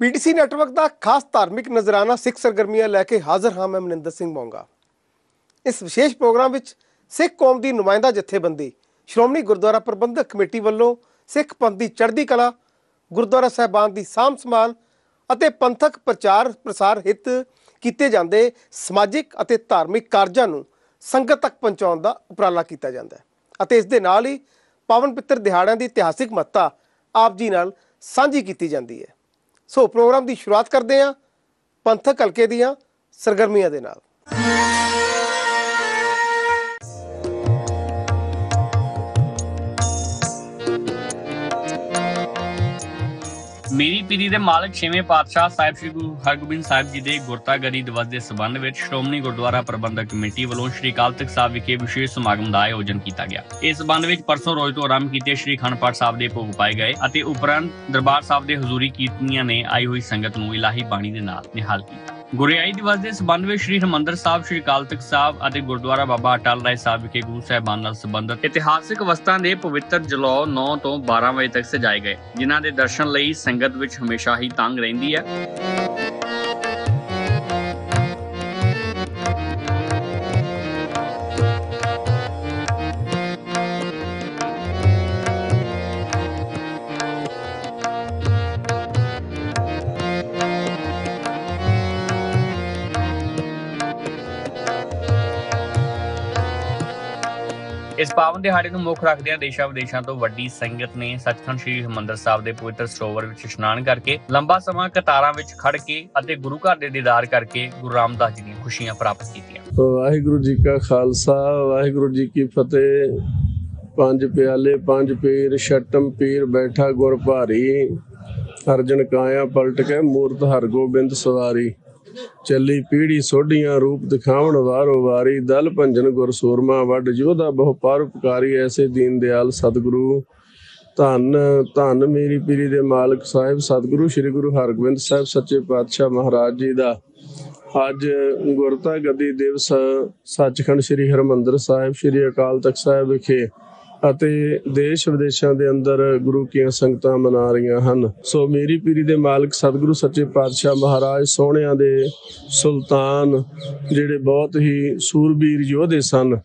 PTC network ਦਾ ਖਾਸ ਧਾਰਮਿਕ ਨਜ਼ਰਾਨਾ ਸਿੱਖ ਸਰਗਰਮੀਆਂ ਲੈ ਕੇ ਹਾਜ਼ਰ ਹਾਂ ਮੈਂ ਮਨਿੰਦਰ ਸਿੰਘ ਮੋਂਗਾ। ਇਸ ਵਿਸ਼ੇਸ਼ ਪ੍ਰੋਗਰਾਮ ਵਿੱਚ ਸਿੱਖ ਕੌਮ ਦੀ ਨੁਮਾਇੰਦਾ ਜਥੇਬੰਦੀ, ਸ਼੍ਰੋਮਣੀ ਗੁਰਦੁਆਰਾ ਪ੍ਰਬੰਧਕ ਕਮੇਟੀ ਵੱਲੋਂ ਸਿੱਖ ਪੰਥ ਦੀ ਚੜ੍ਹਦੀ ਕਲਾ, ਗੁਰਦੁਆਰਾ ਸਾਹਿਬਾਨ ਦੀ ਸਾਂਭ ਸੰਭਾਲ ਅਤੇ ਪੰਥਕ ਪ੍ਰਚਾਰ ਪ੍ਰਸਾਰ ਹਿੱਤ ਕੀਤੇ ਜਾਂਦੇ ਸਮਾਜਿਕ ਅਤੇ ਧਾਰਮਿਕ ਕਾਰਜਾਂ ਨੂੰ ਸੰਗਤ ਤੱਕ ਪਹੁੰਚਾਉਣ ਦਾ ਉਪਰਾਲਾ ਕੀਤਾ ਜਾਂਦਾ ਹੈ ਅਤੇ ਇਸ ਦੇ ਨਾਲ ਹੀ ਪਾਵਨ ਪਿੱਤਰ ਦਿਹਾੜਿਆਂ ਦੀ ਇਤਿਹਾਸਿਕ ਮਹੱਤਤਾ ਆਪ ਜੀ ਨਾਲ ਸਾਂਝੀ ਕੀਤੀ ਜਾਂਦੀ ਹੈ। ਸੋ ਪ੍ਰੋਗਰਾਮ ਦੀ ਸ਼ੁਰੂਆਤ ਕਰਦੇ ਹਾਂ ਪੰਥਕ ਹਲਕੇ ਦੀਆਂ ਸਰਗਰਮੀਆਂ ਦੇ ਨਾਲ। ਮੇਰੀ ਦੇ ਮਾਲਕ ਛੇਵੇਂ ਪਾਤਸ਼ਾਹ ਸਾਹਿਬ ਸ੍ਰੀ ਗੁਰੂ ਹਰਗੋਬਿੰਦ ਸਾਹਿਬ ਜੀ ਦੇ ਗੁਰਤਾਗਰੀ ਦਿਵਸ ਦੇ ਸਬੰਧ ਵਿੱਚ ਸ਼੍ਰੋਮਣੀ ਗੁਰਦੁਆਰਾ ਪ੍ਰਬੰਧਕ ਕਮੇਟੀ ਵੱਲੋਂ ਸ੍ਰੀ ਅਕਾਲ ਤਖਤ ਸਾਹਿਬ ਵਿਖੇ ਵਿਸ਼ੇਸ਼ ਸਮਾਗਮ ਦਾ ਆਯੋਜਨ ਕੀਤਾ ਗਿਆ। ਇਸ ਸਬੰਧ ਵਿੱਚ ਪਰਸੋਂ ਰੋਜ਼ ਤੋਂ ਆਰੰਭ ਕੀਤੇ ਸ੍ਰੀ ਅਖੰਡ ਪਾਠ ਸਾਹਿਬ ਦੇ ਭੋਗ ਪਾਏ ਗਏ ਅਤੇ ਉਪਰੰਤ ਦਰਬਾਰ ਸਾਹਿਬ ਦੇ ਹਜ਼ੂਰੀ ਕੀਰਤਨੀਆਂ ਨੇ ਆਈ ਹੋਈ ਸੰਗਤ ਨੂੰ ਇਲਾਹੀ ਬਾਣੀ ਦੇ ਨਾਲ ਨਿਹਾਲ ਕੀਤਾ। ਗੁਰਿਆਈ ਦਿਵਸ ਦੇ ਸਬੰਧ ਵਿੱਚ ਸ੍ਰੀ ਹਰਿਮੰਦਰ ਸਾਹਿਬ, ਸ੍ਰੀ ਅਕਾਲ ਤਖਤ ਸਾਹਿਬ ਅਤੇ ਗੁਰਦੁਆਰਾ ਬਾਬਾ ਅਟਲ ਰਾਏ ਸਾਹਿਬ ਵਿਖੇ ਗੁਰੂ ਸਾਹਿਬਾਨ ਨਾਲ ਸੰਬੰਧਿਤ ਇਤਿਹਾਸਿਕ ਵਸਤਾਂ ਦੇ ਪਵਿੱਤਰ ਜਲੌ 9 ਤੋਂ 12 ਵਜੇ ਤੱਕ ਸਜਾਏ ਗਏ, ਜਿਨ੍ਹਾਂ ਦੇ ਦਰਸ਼ਨ ਲਈ ਸੰਗਤ ਵਿੱਚ ਹਮੇਸ਼ਾ ਹੀ ਤੰਗ ਰਹਿੰਦੀ ਹੈ। ਪਾਵਨ ਦਿਹਾੜੇ ਨੂੰ ਮੁੱਖ ਰੱਖਦਿਆਂ ਦੇਸ਼ਾਂ ਵਿਦੇਸ਼ਾਂ ਤੋਂ ਵੱਡੀ ਸੰਗਤ ਨੇ ਸੱਚਖੰਡ ਸ੍ਰੀ ਹਰਿਮੰਦਰ ਸਾਹਿਬ ਦੇ ਪਵਿੱਤਰ ਸਰੋਵਰ ਵਿੱਚ ਇਸ਼ਨਾਨ ਕਰਕੇ ਲੰਬਾ ਸਮਾਂ ਕਤਾਰਾਂ ਵਿੱਚ ਖੜ ਕੇ ਅਤੇ ਗੁਰੂ ਘਰ ਦੇ ਦੀਦਾਰ ਕਰਕੇ ਗੁਰੂ ਰਾਮਦਾਸ ਜੀ ਦੀਆਂ ਖੁਸ਼ੀਆਂ ਪ੍ਰਾਪਤ ਕੀਤੀਆਂ। ਵਾਹਿਗੁਰੂ ਜੀ ਕਾ ਖਾਲਸਾ, ਵਾਹਿਗੁਰੂ ਜੀ ਕੀ ਫਤਿਹ। ਪੰਜ ਪਿਆਲੇ, ਪੰਜ ਪੀਰ, ਛਟਮ ਪੀਰ ਬੈਠਾ ਗੁਰ ਭਾਰੀ। ਅਰਜਨ ਕਾਇਆ ਪਲਟ ਕੇ ਮੂਰਤ ਹਰਗੋਬਿੰਦ ਸਵਾਰੀ। ਚੱਲੀ ਪੀੜੀ ਸੋਢੀਆਂ ਰੂਪ ਦਿਖਾਵਣ ਵਾਰੋ ਵਾਰੀ, ਦਲ ਭੰਜਨ ਗੁਰ ਸੂਰਮਾ ਵੱਡ ਯੋਧਾ ਬਹੁ ਪਰਉਪਕਾਰੀ ਐਸੇ ਦੀਨ ਦਿਆਲ ਸਤਿਗੁਰੂ। ਧੰਨ ਧੰਨ ਮੇਰੀ ਪੀਰੀ ਦੇ ਮਾਲਕ ਸਾਹਿਬ, ਸਤਿਗੁਰੂ ਸ੍ਰੀ ਗੁਰੂ ਹਰਗੋਬਿੰਦ ਸਾਹਿਬ ਸੱਚੇ ਪਾਤਸ਼ਾਹ ਮਹਾਰਾਜ ਜੀ ਦਾ। ਅੱਜ ਗੁਰਤਾ ਗੱਦੀ ਦਿਵਸ ਸੱਚਖੰਡ ਸ੍ਰੀ ਹਰਮੰਦਰ ਸਾਹਿਬ, ਸ੍ਰੀ ਅਕਾਲ ਤਖਤ ਸਾਹਿਬ ਵਿਖੇ ਅਤੇ ਦੇਸ਼ ਵਿਦੇਸ਼ਾਂ ਦੇ ਅੰਦਰ ਗੁਰੂ ਕੀਆਂ ਸੰਗਤਾਂ ਮਨਾ ਰਹੀਆਂ ਹਨ। ਸੋ ਮੇਰੀ ਪੀਰੀ ਦੇ ਮਾਲਕ ਸਤਿਗੁਰੂ ਸੱਚੇ ਪਾਤਸ਼ਾਹ ਮਹਾਰਾਜ ਸੋਹਣਿਆਂ ਦੇ ਸੁਲਤਾਨ, ਜਿਹੜੇ ਬਹੁਤ ਹੀ ਸੂਰਬੀਰ ਯੋਧੇ ਸਨ,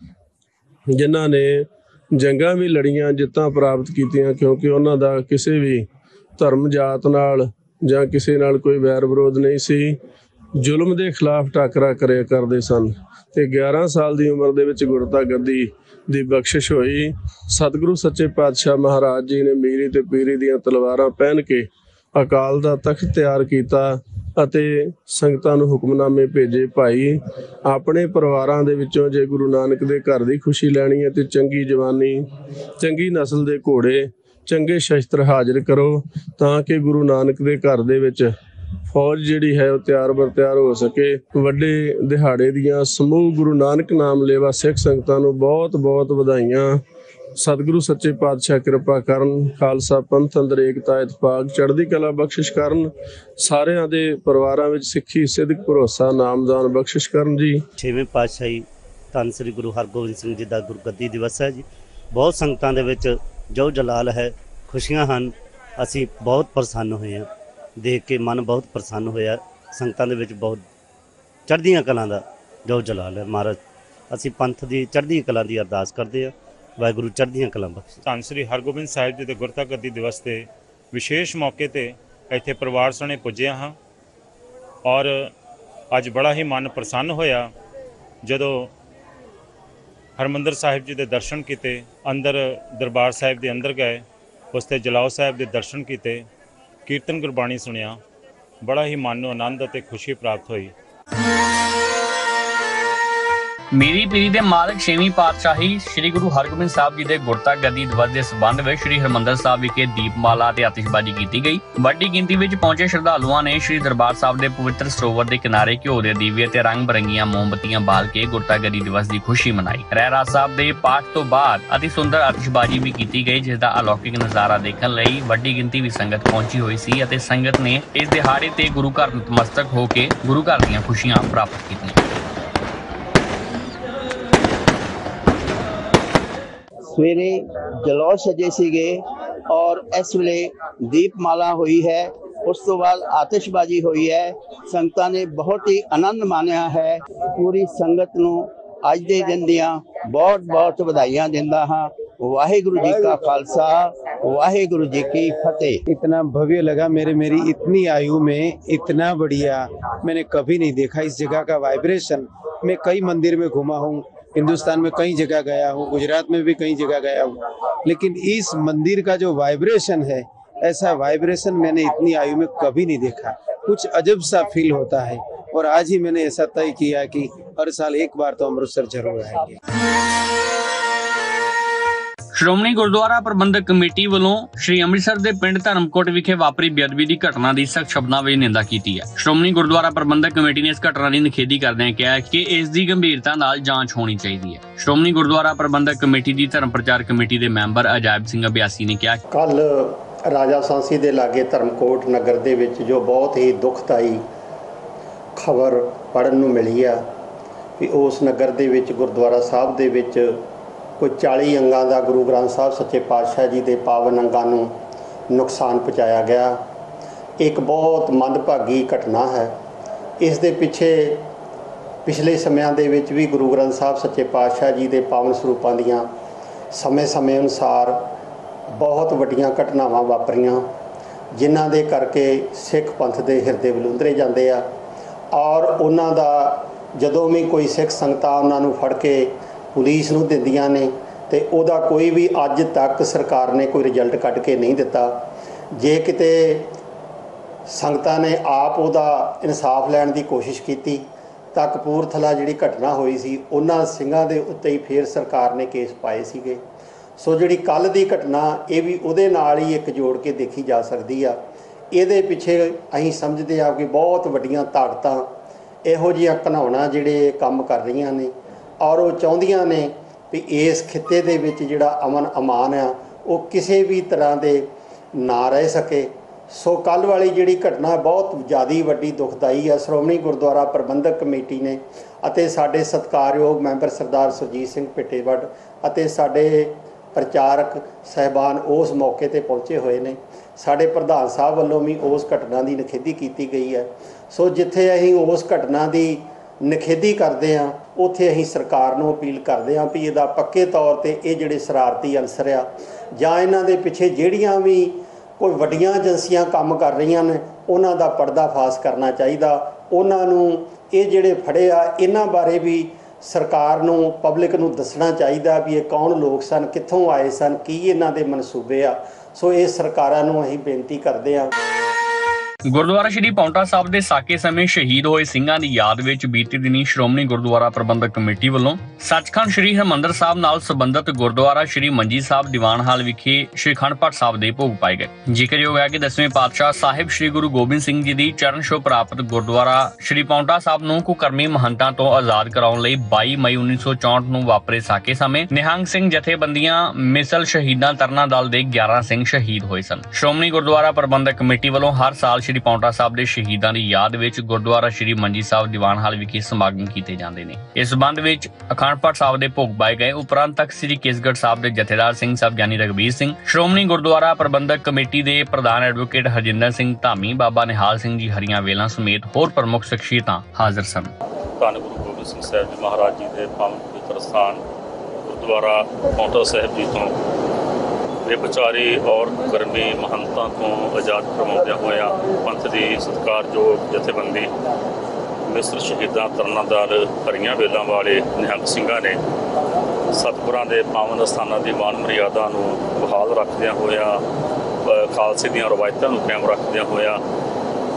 ਜਿਨ੍ਹਾਂ ਨੇ ਜੰਗਾਂ ਵੀ ਲੜੀਆਂ, ਜਿੱਤਾਂ ਪ੍ਰਾਪਤ ਕੀਤੀਆਂ, ਕਿਉਂਕਿ ਉਹਨਾਂ ਦਾ ਕਿਸੇ ਵੀ ਧਰਮ ਜਾਤ ਨਾਲ ਜਾਂ ਕਿਸੇ ਨਾਲ ਕੋਈ ਵੈਰ ਵਿਰੋਧ ਨਹੀਂ ਸੀ। ਜ਼ੁਲਮ ਦੇ ਖਿਲਾਫ ਟਾਕਰਾ ਕਰਿਆ ਕਰਦੇ ਸਨ ਤੇ 11 ਸਾਲ ਦੀ ਉਮਰ ਦੇ ਵਿੱਚ ਗੁਰਤਾ ਗੱਦੀ ਦੀ ਬਖਸ਼ਿਸ਼ ਹੋਈ। ਸਤਿਗੁਰੂ ਸੱਚੇ ਪਾਤਸ਼ਾਹ ਮਹਾਰਾਜ ਜੀ ਨੇ ਮੀਰੀ ਤੇ ਪੀਰੀ ਦੀਆਂ ਤਲਵਾਰਾਂ ਪਹਿਨ ਕੇ ਅਕਾਲ ਦਾ ਤਖਤ ਤਿਆਰ ਕੀਤਾ ਅਤੇ ਸੰਗਤਾਂ ਨੂੰ ਹੁਕਮਨਾਮੇ ਭੇਜੇ, ਭਾਈ, ਆਪਣੇ ਪਰਿਵਾਰਾਂ ਦੇ ਵਿੱਚੋਂ ਜੇ ਗੁਰੂ ਨਾਨਕ ਦੇ ਘਰ ਦੀ ਖੁਸ਼ੀ ਲੈਣੀ ਹੈ ਤੇ ਚੰਗੀ ਜਵਾਨੀ, ਚੰਗੀ ਨਸਲ ਦੇ ਘੋੜੇ, ਚੰਗੇ ਸ਼ਸਤਰ ਹਾਜ਼ਰ ਕਰੋ ਤਾਂ ਕਿ ਗੁਰੂ ਨਾਨਕ ਦੇ ਘਰ ਦੇ ਵਿੱਚ ਫੌਜ ਜਿਹੜੀ ਹੈ ਉਹ ਤਿਆਰ ਬਰ ਤਿਆਰ ਹੋ ਸਕੇ। ਵੱਡੇ ਦਿਹਾੜੇ ਦੀਆਂ ਸਮੂਹ ਗੁਰੂ ਨਾਨਕ ਨਾਮ ਲੇਵਾ ਸਿੱਖ ਸੰਗਤਾਂ ਨੂੰ ਬਹੁਤ ਬਹੁਤ ਵਧਾਈਆਂ। ਸਤਿਗੁਰੂ ਸੱਚੇ ਪਾਤਸ਼ਾਹ ਕਿਰਪਾ ਕਰਨ, ਖਾਲਸਾ ਪੰਥ ਅੰਦਰ ਏਕਤਾ ਇਤਫਾਕ ਚੜ੍ਹਦੀ ਕਲਾ ਬਖਸ਼ਿਸ਼ ਕਰਨ, ਸਾਰਿਆਂ ਦੇ ਪਰਿਵਾਰਾਂ ਵਿੱਚ ਸਿੱਖੀ, ਸਿੱਧਕ ਭਰੋਸਾ, ਨਾਮਦਾਨ ਬਖਸ਼ਿਸ਼ ਕਰਨ ਜੀ। ਛੇਵੇਂ ਪਾਤਸ਼ਾਹੀ ਧੰਨ ਸ੍ਰੀ ਗੁਰੂ ਹਰਗੋਬਿੰਦ ਸਿੰਘ ਜੀ ਦਾ ਗੁਰਗੱਦੀ ਦਿਵਸ ਹੈ ਜੀ। ਬਹੁਤ ਸੰਗਤਾਂ ਦੇ ਵਿੱਚ ਜੋ ਜਲਾਲ ਹੈ, ਖੁਸ਼ੀਆਂ ਹਨ, ਅਸੀਂ ਬਹੁਤ ਪ੍ਰਸੰਨ ਹੋਏ ਹਾਂ। ਦੇਖ ਕੇ ਮਨ ਬਹੁਤ ਪ੍ਰਸੰਨ ਹੋਇਆ। ਸੰਗਤਾਂ ਦੇ ਵਿੱਚ ਬਹੁਤ ਚੜ੍ਹਦੀਆਂ ਕਲਾਂ ਦਾ ਜੋ ਜਲਾਲ ਹੈ। ਮਹਾਰਾਜ, ਅਸੀਂ ਪੰਥ ਦੀ ਚੜ੍ਹਦੀ ਕਲਾਂ ਦੀ ਅਰਦਾਸ ਕਰਦੇ ਹਾਂ। ਵਾਹਿਗੁਰੂ ਚੜ੍ਹਦੀਆਂ ਕਲਾਂ ਬਖਸ਼ੇ। ਧੰਨ ਸ੍ਰੀ ਹਰਗੋਬਿੰਦ ਸਾਹਿਬ ਜੀ ਦੇ ਗੁਰਤਾ ਗੱਦੀ ਦਿਵਸ ਤੇ ਵਿਸ਼ੇਸ਼ ਮੌਕੇ ਤੇ ਇੱਥੇ ਪਰਿਵਾਰ ਸਣੇ ਪੁੱਜਿਆ ਹਾਂ ਔਰ ਅੱਜ ਬੜਾ ਹੀ ਮਨ ਪ੍ਰਸੰਨ ਹੋਇਆ। ਜਦੋਂ ਹਰਮੰਦਰ ਸਾਹਿਬ ਜੀ ਦੇ ਦਰਸ਼ਨ ਕੀਤੇ, ਅੰਦਰ ਦਰਬਾਰ ਸਾਹਿਬ ਦੇ ਅੰਦਰ ਗਏ, ਉਸ ਤੇ ਜਲਾਓ ਸਾਹਿਬ ਦੇ ਦਰਸ਼ਨ ਕੀਤੇ ਕੀਰਤਨ ਗੁਰਬਾਣੀ ਸੁਣਿਆ। ਬੜਾ ਹੀ ਮਨ ਨੂੰ ਆਨੰਦ ਅਤੇ ਖੁਸ਼ੀ ਪ੍ਰਾਪਤ ਹੋਈ। ਮੀਰੀ ਪੀਰੀ ਦੇ ਮਾਲਕ ਛੇਵੀਂ ਪਾਤਸ਼ਾਹੀ ਸ੍ਰੀ ਗੁਰੂ ਹਰਗੋਬਿੰਦ ਸਾਹਿਬ ਜੀ ਦੇ ਗੁਰਤਾ ਗੱਦੀ ਦਿਵਸ ਦੇ ਸਬੰਧ ਵਿੱਚ ਸ੍ਰੀ ਹਰਿਮੰਦਰ ਸਾਹਿਬ ਵਿਖੇ ਦੀਪਮਾਲਾ ਤੇ ਆਤਿਸ਼ਬਾਜ਼ੀ ਕੀਤੀ ਗਈ। ਵੱਡੀ ਗਿਣਤੀ ਵਿੱਚ ਪਹੁੰਚੇ ਸ਼ਰਧਾਲੂਆਂ ਨੇ ਸ੍ਰੀ ਦਰਬਾਰ ਸਾਹਿਬ ਦੇ ਪਵਿੱਤਰ ਸਰੋਵਰ ਦੇ ਕਿਨਾਰੇ ਘਿਓ ਦੇ ਦੀਵੇ ਤੇ ਰੰਗ ਬਰੰਗੀਆਂ ਮੋਮਬੱਤੀਆਂ ਬਾਲ ਕੇ ਗੁਰਤਾ ਗੱਦੀ ਦਿਵਸ ਦੀ ਖੁਸ਼ੀ ਮਨਾਈ। ਰਹਿਰਾਸ ਸਾਹਿਬ ਦੇ ਪਾਠ ਤੋਂ ਬਾਅਦ ਅਤੀ ਸੁੰਦਰ ਆਤਿਸ਼ਬਾਜ਼ੀ ਵੀ ਕੀਤੀ ਗਈ, ਜਿਸ ਦਾ ਅਲੌਕਿਕ ਨਜ਼ਾਰਾ ਦੇਖਣ ਲਈ ਵੱਡੀ ਗਿਣਤੀ ਵਿੱਚ ਸੰਗਤ ਪਹੁੰਚੀ ਹੋਈ ਸੀ ਅਤੇ ਸੰਗਤ ਨੇ ਇਸ ਦਿਹਾੜੇ ਤੇ ਗੁਰੂ ਘਰ ਨਤਮਸਤਕ ਹੋ ਕੇ ਗੁਰੂ ਘਰ ਦੀਆਂ ਖੁਸ਼ੀਆਂ ਪ੍ਰਾਪਤ ਕੀਤੀਆਂ। ਸਵੇਰੇ ਜਲੌ ਸਜੇ ਸੀਗੇ ਔਰ ਇਸ ਵੇਲੇ ਦੀਪਮਾਲਾ ਹੋਈ ਹੈ ਉਸ ਤੋਂ ਬਾਅਦ ਆਤਿਸ਼ਬਾਜ਼ੀ ਹੋਈ ਹੈ ਸੰਗਤਾਂ ਨੇ ਬਹੁਤ ਹੀ ਆਨੰਦ ਮਾਣਿਆ ਹੈ ਪੂਰੀ ਸੰਗਤ ਨੂੰ ਅੱਜ ਦੇ ਦਿਨ ਦੀਆਂ ਬਹੁਤ ਬਹੁਤ ਵਧਾਈਆਂ ਦਿੰਦਾ ਹਾਂ ਵਾਹਿਗੁਰੂ ਜੀ ਕਾ ਖਾਲਸਾ वाहिगुरु जी की फतेह इतना भव्य लगा मेरे मेरी इतनी आयु में इतना बढ़िया मैंने कभी नहीं देखा इस जगह का वाइब्रेशन मैं कई मंदिर में घुमा हूँ हिंदुस्तान में कई जगह गया हूँ, गुजरात में भी कई जगह गया हूँ। लेकिन इस मंदिर का जो वाइब्रेशन है, ऐसा वाइब्रेशन मैंने इतनी आयु में कभी नहीं देखा। कुछ अजब सा फील होता है और आज ही मैंने ऐसा तय किया कि हर साल एक बार तो अमृतसर ज़रूर आएँगे। ਸ਼੍ਰੋਮਣੀ ਗੁਰਦੁਆਰਾ ਪ੍ਰਬੰਧਕ ਕਮੇਟੀ ਵੱਲੋਂ ਸ਼੍ਰੀ ਅੰਮ੍ਰਿਤਸਰ ਦੇ ਪਿੰਡ ਧਰਮਕੋਟ ਵਿਖੇ ਵਾਪਰੀ ਬੇਅਦਬੀ ਦੀ ਘਟਨਾ ਦੀ ਸਖਤ ਸ਼ਬਦਾਂ ਵਿੱਚ ਨਿੰਦਾ ਕੀਤੀ ਹੈ। ਸ਼੍ਰੋਮਣੀ ਗੁਰਦੁਆਰਾ ਪ੍ਰਬੰਧਕ ਕਮੇਟੀ ਨੇ ਇਸ ਘਟਨਾ ਦੀ ਨਿਖੇਧੀ ਕਰਦਿਆਂ ਕਿਹਾ ਕਿ ਇਸ ਦੀ ਗੰਭੀਰਤਾ ਨਾਲ ਜਾਂਚ ਹੋਣੀ ਚਾਹੀਦੀ ਹੈ। ਸ਼੍ਰੋਮਣੀ ਗੁਰਦੁਆਰਾ ਪ੍ਰਬੰਧਕ ਕਮੇਟੀ ਦੀ ਧਰਮ ਪ੍ਰਚਾਰ ਕਮੇਟੀ ਦੇ ਮੈਂਬਰ ਅਜਾਇਬ ਸਿੰਘ ਅਭਿਆਸੀ ਨੇ ਕਿਹਾ ਕੱਲ ਰਾਜਾ ਸਾਂਸੀ ਦੇ ਲਾਗੇ ਧਰਮਕੋਟ ਨਗਰ ਦੇ ਵਿੱਚ ਜੋ ਬਹੁਤ ਹੀ ਦੁਖਦਾਈ ਖਬਰ ਪੜਨ ਨੂੰ ਮਿਲੀ ਆ ਕਿ ਉਸ ਨਗਰ ਦੇ ਵਿੱਚ, ਗੁਰਦੁਆਰਾ ਸਾਹਿਬ ਦੇ ਵਿੱਚ ਕੋਈ 40 ਅੰਗਾਂ ਦਾ ਗੁਰੂ ਗ੍ਰੰਥ ਸਾਹਿਬ ਸੱਚੇ ਪਾਤਸ਼ਾਹ ਜੀ ਦੇ ਪਾਵਨ ਅੰਗਾਂ ਨੂੰ ਨੁਕਸਾਨ ਪਹੁੰਚਾਇਆ ਗਿਆ। ਇੱਕ ਬਹੁਤ ਮੰਦਭਾਗੀ ਘਟਨਾ ਹੈ। ਇਸ ਦੇ ਪਿੱਛੇ ਪਿਛਲੇ ਸਮਿਆਂ ਦੇ ਵਿੱਚ ਵੀ ਗੁਰੂ ਗ੍ਰੰਥ ਸਾਹਿਬ ਸੱਚੇ ਪਾਤਸ਼ਾਹ ਜੀ ਦੇ ਪਾਵਨ ਸਰੂਪਾਂ ਦੀਆਂ ਸਮੇਂ-ਸਮੇਂ ਅਨੁਸਾਰ ਬਹੁਤ ਵੱਡੀਆਂ ਘਟਨਾਵਾਂ ਵਾਪਰੀਆਂ, ਜਿਨ੍ਹਾਂ ਦੇ ਕਰਕੇ ਸਿੱਖ ਪੰਥ ਦੇ ਹਿਰਦੇ ਬਲੁੰਦਰੇ ਜਾਂਦੇ ਆ ਔਰ ਉਹਨਾਂ ਦਾ ਜਦੋਂ ਵੀ ਕੋਈ ਸਿੱਖ ਸੰਗਤਾਂ ਉਹਨਾਂ ਨੂੰ ਫੜ ਕੇ ਪੁਲਿਸ ਨੂੰ ਦਿੰਦੀਆਂ ਨੇ ਤੇ ਉਹਦਾ ਕੋਈ ਵੀ ਅੱਜ ਤੱਕ ਸਰਕਾਰ ਨੇ ਕੋਈ ਰਿਜ਼ਲਟ ਕੱਢ ਕੇ ਨਹੀਂ ਦਿੱਤਾ। ਜੇ ਕਿਤੇ ਸੰਗਤਾਂ ਨੇ ਆਪ ਉਹਦਾ ਇਨਸਾਫ ਲੈਣ ਦੀ ਕੋਸ਼ਿਸ਼ ਕੀਤੀ, ਤਾਂ ਕਪੂਰਥਲਾ ਜਿਹੜੀ ਘਟਨਾ ਹੋਈ ਸੀ, ਉਹਨਾਂ ਸਿੰਘਾਂ ਦੇ ਉੱਤੇ ਹੀ ਫੇਰ ਸਰਕਾਰ ਨੇ ਕੇਸ ਪਾਏ ਸੀਗੇ। ਸੋ ਜਿਹੜੀ ਕੱਲ ਦੀ ਘਟਨਾ, ਇਹ ਵੀ ਉਹਦੇ ਨਾਲ ਹੀ ਇੱਕ ਜੋੜ ਕੇ ਦੇਖੀ ਜਾ ਸਕਦੀ ਆ। ਇਹਦੇ ਪਿੱਛੇ ਅਸੀਂ ਸਮਝਦੇ ਆ ਕਿ ਬਹੁਤ ਵੱਡੀਆਂ ਤਾਕਤਾਂ, ਇਹੋ ਜਿਹੀਆਂ ਘਨਾਉਣਾ ਜਿਹੜੇ ਕੰਮ ਕਰ ਰਹੀਆਂ ਨੇ। ਔਰ ਉਹ ਚਾਹੁੰਦੀਆਂ ਨੇ ਵੀ ਇਸ ਖਿੱਤੇ ਦੇ ਵਿੱਚ ਜਿਹੜਾ ਅਮਨ ਅਮਾਨ ਆ, ਉਹ ਕਿਸੇ ਵੀ ਤਰ੍ਹਾਂ ਦੇ ਨਾ ਰਹਿ ਸਕੇ। ਸੋ ਕੱਲ ਵਾਲੀ ਜਿਹੜੀ ਘਟਨਾ ਬਹੁਤ ਜ਼ਿਆਦੀ ਵੱਡੀ ਦੁਖਦਾਈ ਆ। ਸ਼੍ਰੋਮਣੀ ਗੁਰਦੁਆਰਾ ਪ੍ਰਬੰਧਕ ਕਮੇਟੀ ਨੇ ਅਤੇ ਸਾਡੇ ਸਤਿਕਾਰਯੋਗ ਮੈਂਬਰ ਸਰਦਾਰ ਸੁਰਜੀਤ ਸਿੰਘ ਪਿੱਟੇਵੜ ਅਤੇ ਸਾਡੇ ਪ੍ਰਚਾਰਕ ਸਹਿਬਾਨ ਉਸ ਮੌਕੇ ਤੇ ਪਹੁੰਚੇ ਹੋਏ ਨੇ। ਸਾਡੇ ਪ੍ਰਧਾਨ ਸਾਹਿਬ ਵੱਲੋਂ ਵੀ ਉਸ ਘਟਨਾ ਦੀ ਨਿਖੇਧੀ ਕੀਤੀ ਗਈ ਹੈ। ਸੋ ਜਿੱਥੇ ਅਸੀਂ ਉਸ ਘਟਨਾ ਦੀ ਨਿਖੇਧੀ ਕਰਦੇ ਆ ਉੱਥੇ ਅਸੀਂ ਸਰਕਾਰ ਨੂੰ ਅਪੀਲ ਕਰਦੇ ਆ ਵੀ ਇਹਦਾ ਪੱਕੇ ਤੌਰ ਤੇ ਇਹ ਜਿਹੜੇ ਸ਼ਰਾਰਤੀ ਅਨਸਰ ਆ, ਜਾਂ ਇਹਨਾਂ ਦੇ ਪਿੱਛੇ ਜਿਹੜੀਆਂ ਵੀ ਕੋਈ ਵੱਡੀਆਂ ਏਜੰਸੀਆਂ ਕੰਮ ਕਰ ਰਹੀਆਂ ਨੇ, ਉਹਨਾਂ ਦਾ ਪਰਦਾਫਾਸ਼ ਕਰਨਾ ਚਾਹੀਦਾ। ਉਹਨਾਂ ਨੂੰ ਇਹ ਜਿਹੜੇ ਫੜੇ ਆ, ਇਹਨਾਂ ਬਾਰੇ ਵੀ ਸਰਕਾਰ ਨੂੰ, ਪਬਲਿਕ ਨੂੰ ਦੱਸਣਾ ਚਾਹੀਦਾ ਵੀ ਇਹ ਕੌਣ ਲੋਕ ਸਨ, ਕਿੱਥੋਂ ਆਏ ਸਨ, ਕੀ ਇਹਨਾਂ ਦੇ ਮਨਸੂਬੇ ਆ। ਸੋ ਇਹ ਸਰਕਾਰਾਂ ਨੂੰ ਅਸੀਂ ਬੇਨਤੀ ਕਰਦੇ ਆ ਗੁਰਦੁਆਰਾ ਸ਼੍ਰੀ ਪੌਂਟਾ ਸਾਹਿਬ ਦੇ ਸਾਕੇ ਸਮੇਂ ਸ਼ਹੀਦ ਹੋਏ ਸਿੰਘਾਂ ਦੀ ਯਾਦ ਵਿੱਚ ਬੀਤੀ ਦਿਨੀ ਸ਼੍ਰੋਮਣੀ ਗੁਰਦੁਆਰਾ ਪ੍ਰਬੰਧਕ ਕਮੇਟੀ ਵੱਲੋਂ ਸੱਚਖੰਡ ਸ਼੍ਰੀ ਹਰਿਮੰਦਰ ਸਾਹਿਬ ਨਾਲ ਸੰਬੰਧਿਤ ਗੁਰਦੁਆਰਾ ਸ਼੍ਰੀ ਮੰਜੀ ਸਾਹਿਬ ਦੀਵਾਨ ਹਾਲ ਵਿਖੇ ਸ਼੍ਰੀ ਅਖੰਡ ਸਾਹਿਬ ਦੇ ਭੋਗ ਪਾਏ ਗਏ। ਜ਼ਿਕਰਯੋਗ ਹੈ ਕਿ ਦਸਵੇਂ ਪਾਤਸ਼ਾਹ ਸਾਹਿਬ ਸ਼੍ਰੀ ਗੁਰੂ ਗੋਬਿੰਦ ਸਿੰਘ ਜੀ ਦੀ ਚਰਨ ਛੋਹ ਪ੍ਰਾਪਤ ਗੁਰਦੁਆਰਾ ਸ਼੍ਰੀ ਪੌਂਟਾ ਸਾਹਿਬ ਨੂੰ ਕੁਕਰਮੀ ਮਹੰਤਾਂ ਤੋਂ ਆਜ਼ਾਦ ਕਰਾਉਣ ਲਈ 22 ਮਈ 1964 ਨੂੰ ਵਾਪਰੇ ਸਾਕੇ ਸਮੇਂ ਨਿਹੰਗ ਸਿੰਘ ਜਥੇਬੰਦੀਆਂ ਮਿਸਲ ਸ਼ਹੀਦਾਂ ਤਰਨਾ ਦਲ ਦੇ 11 ਸਿੰਘ ਸ਼ਹੀਦ ਹੋਏ ਸਨ। ਸ਼੍ਰੋਮਣੀ ਗੁਰਦੁਆਰਾ ਪ੍ਰਬੰਧਕ ਕਮੇਟੀ ਵੱਲੋਂ ਹਰ ਸਾਲ ਸ਼੍ਰੀ ਪੌਂਟਾ ਸਾਹਿਬ ਦੇ ਸ਼ਹੀਦਾਂ ਦੀ ਯਾਦ ਵਿੱਚ ਗੁਰਦੁਆਰਾ ਸ਼੍ਰੀ ਮੰਜੀ ਸਾਹਿਬ ਦੀਵਾਨ ਹਾਲ ਵਿਖੇ ਸਮਾਗਮ ਕੀਤੇ ਜਾਂਦੇ ਨੇ। ਇਸ ਸੰਬੰਧ ਵਿੱਚ ਅਖੰਡ ਪਾਠ ਸਾਹਿਬ ਦੇ ਭੋਗ ਪਾਏ ਗਏ। ਉਪਰੰਤ ਤੱਕ ਸ੍ਰੀ ਕੇਸਗੜ੍ਹ ਸਾਹਿਬ ਦੇ ਜਥੇਦਾਰ ਸਿੰਘ ਸਾਹਿਬ ਗਿਆਨੀ ਰਗਵੀਰ ਸਿੰਘ, ਸ਼੍ਰੋਮਣੀ ਗੁਰਦੁਆਰਾ ਪ੍ਰਬੰਧਕ ਕਮੇਟੀ ਦੇ ਪ੍ਰਧਾਨ ਐਡਵੋਕੇਟ ਹਰਜਿੰਦਰ ਸਿੰਘ ਧਾਮੀ, ਬਾਬਾ ਨਿਹਾਲ ਸਿੰਘ ਜੀ ਹਰੀਆਂ ਵੇਲਾਂ ਸਮੇਤ ਹੋਰ ਪ੍ਰਮੁੱਖ ਸ਼ਖਸੀਅਤਾਂ ਹਾਜ਼ਰ ਸਨ। ਧੰਨ ਗੁਰੂ ਗੋਬਿੰਦ ਸਿੰਘ ਸਾਹਿਬ ਜੀ ਮਹਾਰਾਜ ਜੀ ਦੇ ਪਾਵਨ ਪਵਿੱਤਰ ਸਥਾਨ ਗੁਰਦੁਆਰਾ ਪੌਂਟਾ ਸਾਹਿਬ ਜੀ ਤੋਂ ਵਿਭਚਾਰੀ ਔਰ ਕਰਮੀ ਮਹੰਤਾਂ ਤੋਂ ਆਜ਼ਾਦ ਕਰਵਾਉਂਦਿਆਂ ਹੋਇਆਂ ਪੰਥ ਦੀ ਸਤਿਕਾਰਯੋਗ ਜਥੇਬੰਦੀ ਮਿਸਰ ਸ਼ਹੀਦਾਂ ਤਰਨਾਦਾਰ ਹਰੀਆਂ ਵੇਲਾਂ ਵਾਲੇ ਨਿਹੰਗ ਸਿੰਘਾਂ ਨੇ ਸਤਿਗੁਰਾਂ ਦੇ ਪਾਵਨ ਸਥਾਨਾਂ ਦੀ ਮਾਨ ਮਰਿਆਦਾ ਨੂੰ ਬਹਾਲ ਰੱਖਦਿਆਂ ਹੋਇਆਂ ਖਾਲਸੇ ਦੀਆਂ ਰਵਾਇਤਾਂ ਨੂੰ ਕਾਇਮ ਰੱਖਦਿਆਂ ਹੋਇਆਂ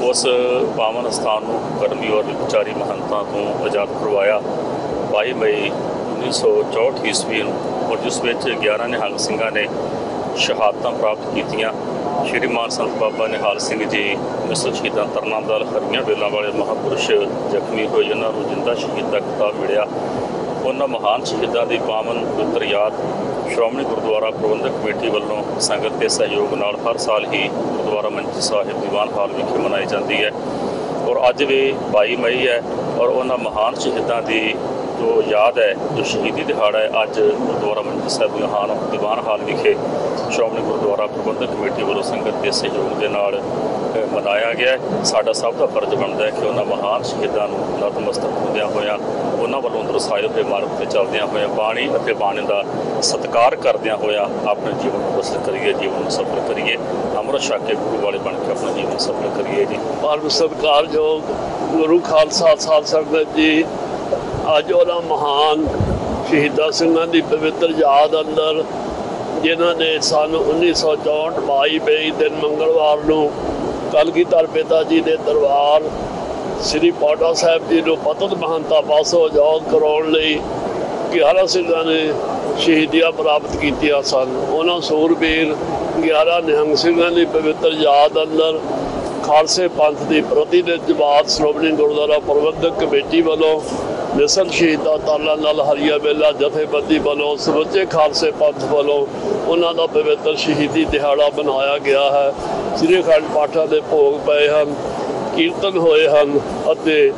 ਉਸ ਪਾਵਨ ਸਥਾਨ ਨੂੰ ਕਰਮੀ ਔਰ ਵਿਚਾਰੀ ਮਹੰਤਾਂ ਤੋਂ ਆਜ਼ਾਦ ਕਰਵਾਇਆ। 22 ਮਈ 1964 ਈਸਵੀ ਨੂੰ, ਔਰ ਜਿਸ ਵਿੱਚ 11 ਨਿਹੰਗ ਸਿੰਘਾਂ ਨੇ ਸ਼ਹਾਦਤਾਂ ਪ੍ਰਾਪਤ ਕੀਤੀਆਂ। ਸ਼੍ਰੀ ਮਾਨ ਸੰਤ ਬਾਬਾ ਨਿਹਾਲ ਸਿੰਘ ਜੀ ਮਿਸਲ ਸ਼ਹੀਦਾਂ ਤਰਨਾ ਦਲ ਹਰੀਆਂ ਬੇਲਾਂ ਵਾਲੇ ਮਹਾਪੁਰਸ਼ ਜ਼ਖਮੀ ਹੋਏ, ਜਿਨ੍ਹਾਂ ਨੂੰ ਜਿੰਦਾ ਸ਼ਹੀਦ ਦਾ ਖਿਤਾਬ ਮਿਲਿਆ। ਉਹਨਾਂ ਮਹਾਨ ਸ਼ਹੀਦਾਂ ਦੀ ਪਾਵਨ ਪਵਿੱਤਰ ਯਾਦ ਸ਼੍ਰੋਮਣੀ ਗੁਰਦੁਆਰਾ ਪ੍ਰਬੰਧਕ ਕਮੇਟੀ ਵੱਲੋਂ ਸੰਗਤ ਦੇ ਸਹਿਯੋਗ ਨਾਲ ਹਰ ਸਾਲ ਹੀ ਗੁਰਦੁਆਰਾ ਮੰਜੀ ਸਾਹਿਬ ਦੀਵਾਨ ਹਾਲ ਵਿਖੇ ਮਨਾਈ ਜਾਂਦੀ ਹੈ। ਔਰ ਅੱਜ ਵੀ 22 ਮਈ ਹੈ ਔਰ ਉਹਨਾਂ ਮਹਾਨ ਸ਼ਹੀਦਾਂ ਦੀ ਜੋ ਯਾਦ ਹੈ, ਜੋ ਸ਼ਹੀਦੀ ਦਿਹਾੜਾ ਹੈ, ਅੱਜ ਗੁਰਦੁਆਰਾ ਮੰਜੀ ਸਾਹਿਬ ਦੀਵਾਨ ਦੀਵਾਨ ਹਾਲ ਵਿਖੇ ਸ਼੍ਰੋਮਣੀ ਗੁਰਦੁਆਰਾ ਪ੍ਰਬੰਧਕ ਕਮੇਟੀ ਵੱਲੋਂ ਸੰਗਤ ਦੇ ਸਹਿਯੋਗ ਦੇ ਨਾਲ ਮਨਾਇਆ ਗਿਆ ਸਾਡਾ ਸਭ ਦਾ ਫਰਜ਼ ਬਣਦਾ ਹੈ ਕਿ ਉਹਨਾਂ ਮਹਾਨ ਸ਼ਹੀਦਾਂ ਨੂੰ ਨਤਮਸਤਕ ਹੁੰਦਿਆਂ ਹੋਇਆਂ, ਉਹਨਾਂ ਵੱਲੋਂ ਦਰਸਾਏ ਹੋਏ ਮਾਰਗ ਤੇ ਚੱਲਦਿਆਂ ਹੋਇਆਂ, ਬਾਣੀ ਅਤੇ ਬਾਣੀ ਦਾ ਸਤਿਕਾਰ ਕਰਦਿਆਂ ਹੋਇਆਂ ਆਪਣੇ ਜੀਵਨ ਨੂੰ ਬਸਰ ਕਰੀਏ, ਜੀਵਨ ਨੂੰ ਸਫਲ ਕਰੀਏ। ਅੰਮ੍ਰਿਤ ਛਕ ਕੇ ਗੁਰੂ ਵਾਲੇ ਬਣ ਕੇ ਆਪਣਾ ਜੀਵਨ ਸਫਲ ਕਰੀਏ ਜੀ। ਸਤਿਕਾਰ ਜੋ ਗੁਰੂ ਖਾਲਸਾ, ਸਾਧ ਜੀ ਅੱਜ ਉਹਨਾਂ ਮਹਾਨ ਸ਼ਹੀਦਾਂ ਸਿੰਘਾਂ ਦੀ ਪਵਿੱਤਰ ਯਾਦ ਅੰਦਰ ਜਿਨ੍ਹਾਂ ਨੇ ਸਨ 1964 22 22 ਦਿਨ ਮੰਗਲਵਾਰ ਨੂੰ ਕਲਗੀਧਰ ਪਿਤਾ ਜੀ ਦੇ ਦਰਬਾਰ ਸ੍ਰੀ ਪਾਟਾ ਸਾਹਿਬ ਜੀ ਨੂੰ ਪਤਨ ਮਹੰਤਾ ਪਾਸੋਂ ਆਜ਼ਾਦ ਕਰਾਉਣ ਲਈ 11 ਸਿੰਘਾਂ ਨੇ ਸ਼ਹੀਦੀਆਂ ਪ੍ਰਾਪਤ ਕੀਤੀਆਂ ਸਨ। ਉਹਨਾਂ ਸੂਰਬੀਰ 11 ਨਿਹੰਗ ਸਿੰਘਾਂ ਦੀ ਪਵਿੱਤਰ ਯਾਦ ਅੰਦਰ ਖਾਲਸੇ ਪੰਥ ਦੀ ਪ੍ਰਤੀਨਿਧ ਜਮਾਤ ਸ਼੍ਰੋਮਣੀ ਗੁਰਦੁਆਰਾ ਪ੍ਰਬੰਧਕ ਕਮੇਟੀ ਵੱਲੋਂ ਮਿਸਲ ਸ਼ਹੀਦਾਂ ਤਾਲਾ ਨਾਲ ਹਰੀਆ ਮੇਲਾ, ਜਥੇਬੰਦੀ ਵੱਲੋਂ, ਸਮੁੱਚੇ ਖਾਲਸੇ ਪੰਥ ਵੱਲੋਂ ਉਹਨਾਂ ਦਾ ਪਵਿੱਤਰ ਸ਼ਹੀਦੀ ਦਿਹਾੜਾ ਮਨਾਇਆ ਗਿਆ ਹੈ। ਸ੍ਰੀ ਅਖੰਡ ਪਾਠਾਂ ਦੇ ਭੋਗ ਪਏ ਹਨ, ਕੀਰਤਨ ਹੋਏ ਹਨ ਅਤੇ